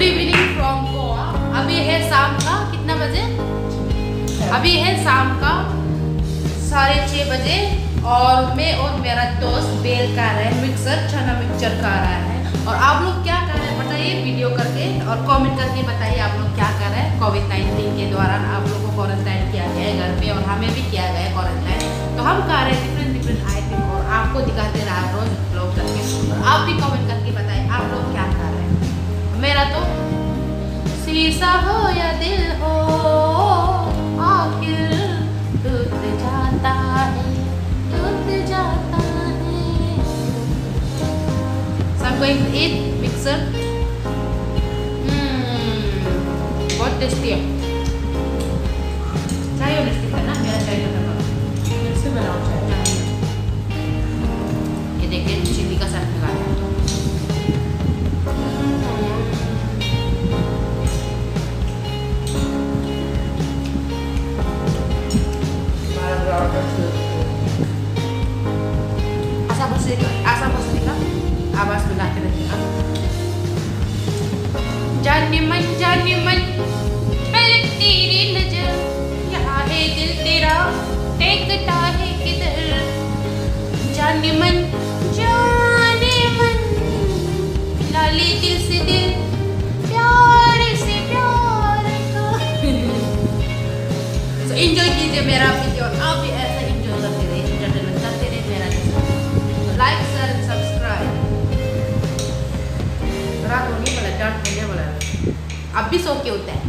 Good evening from Goa. अभी है शाम का, कितना बजे? अभी है शाम का साढ़े छः बजे और मैं और मेरा दोस्त बेल का रहा है, मिक्सर, चना मिक्सर का रहा है। और आप लोग क्या कर रहे हैं? बताइए वीडियो करके और कमेंट करके बताइए आप लोग क्या कर रहे हैं? कोविड नाइन्टीन के दौरान आप लोगों को क्वारंटाइन किया गया है घर पे और हमें भी किया गया है क्वारंटाइन तो हम कर रहे हैं डिफरेंट डिफरेंट आइटम और आपको दिखाते रहा रोज ब्लॉग करके। आप भी कॉमेंट शीशा हो या दिल हो आखिर टूट जाता है टूट जाता है So I'm going to eat mixer. Hmm, बहुत टेस्टी जाने मन जाने मन लाली दिल से दिल प्यार से प्यार सो एंजॉय कीजिए मेरा वीडियो आप भी ऐसा एंजॉय करते रहिए एंटरटेनमेंट करते रहिए मेरा लाइक शेयर सब्सक्राइब रात होने वाला डांट होने वाला अब भी सो के होता है